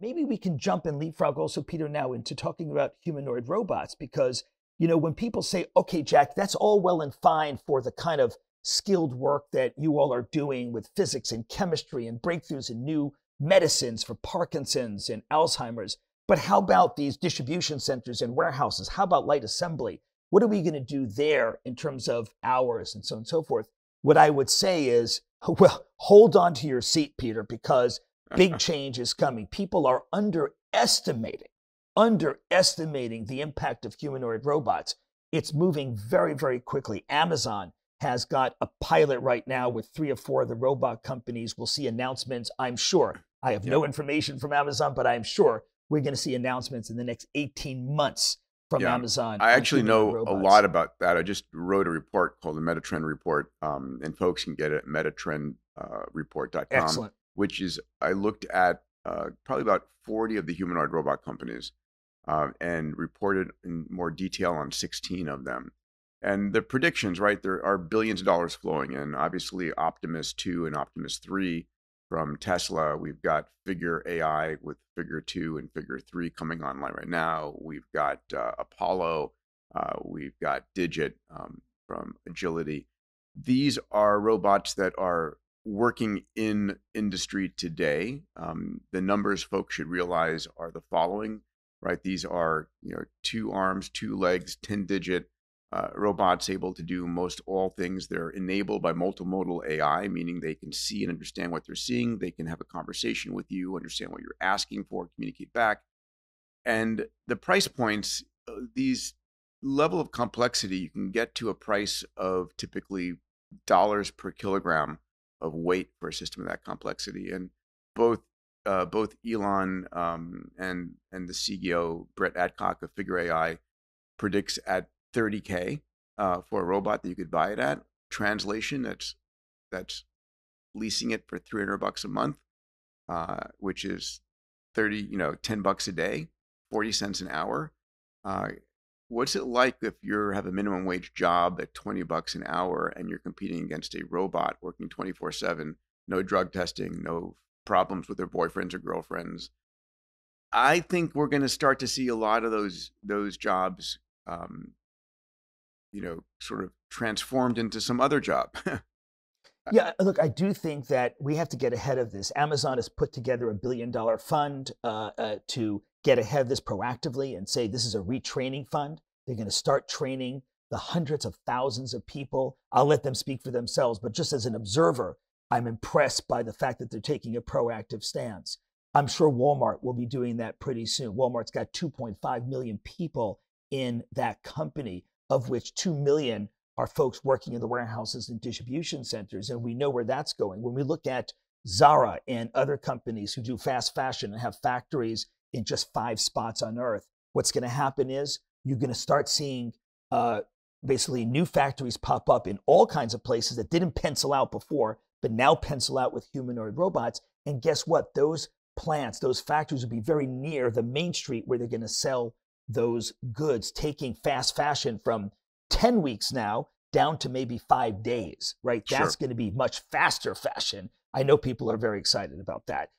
maybe we can jump and leapfrog also, Peter, now into talking about humanoid robots because, you know, when people say, okay, Jack, that's all well and fine for the kind of skilled work that you all are doing with physics and chemistry and breakthroughs and new medicines for Parkinson's and Alzheimer's. But how about these distribution centers and warehouses? How about light assembly? What are we going to do there in terms of hours and so on and so forth? What I would say is, well, hold on to your seat, Peter, because big change is coming. People are underestimating, underestimating the impact of humanoid robots. It's moving very, very quickly. Amazon has got a pilot right now with three or four of the robot companies. We'll see announcements, I'm sure. I have yep. no information from Amazon, but I'm sure we're going to see announcements in the next 18 months from yeah. Amazon. I actually know robots. a lot about that. I just wrote a report called the Metatrend Report, um, and folks can get it at metatrendreport.com. Uh, Excellent. Which is, I looked at uh, probably about 40 of the humanoid robot companies uh, and reported in more detail on 16 of them. And the predictions, right, there are billions of dollars flowing in. Obviously, Optimus 2 and Optimus 3 from Tesla. We've got Figure AI with Figure 2 and Figure 3 coming online right now. We've got uh, Apollo. Uh, we've got Digit um, from Agility. These are robots that are working in industry today. Um, the numbers folks should realize are the following, right? These are you know two arms, two legs, ten digit uh, robots able to do most all things. They're enabled by multimodal AI, meaning they can see and understand what they're seeing. They can have a conversation with you, understand what you're asking for, communicate back. And the price points, uh, these level of complexity, you can get to a price of typically dollars per kilogram of weight for a system of that complexity. And both uh, both Elon um, and and the CEO Brett Adcock of Figure AI predicts at 30k uh, for a robot that you could buy it at. Translation, that's that's leasing it for 300 bucks a month, uh, which is 30, you know, 10 bucks a day, 40 cents an hour. What's it like if you have a minimum wage job at 20 bucks an hour and you're competing against a robot working 24 7, no drug testing, no problems with their boyfriends or girlfriends? I think we're going to start to see a lot of those those jobs um, you know, sort of transformed into some other job. yeah, look, I do think that we have to get ahead of this. Amazon has put together a billion dollar fund uh, uh, to get ahead of this proactively and say this is a retraining fund. They're going to start training the hundreds of thousands of people. I'll let them speak for themselves, but just as an observer, I'm impressed by the fact that they're taking a proactive stance. I'm sure Walmart will be doing that pretty soon. Walmart's got 2.5 million people in that company of which 2 million are folks working in the warehouses and distribution centers. And we know where that's going. When we look at Zara and other companies who do fast fashion and have factories in just five spots on earth, what's going to happen is you're going to start seeing uh, basically new factories pop up in all kinds of places that didn't pencil out before, but now pencil out with humanoid robots. And guess what? Those plants, those factories will be very near the main street where they're going to sell those goods, taking fast fashion from 10 weeks now down to maybe five days, right? That's sure. going to be much faster fashion. I know people are very excited about that.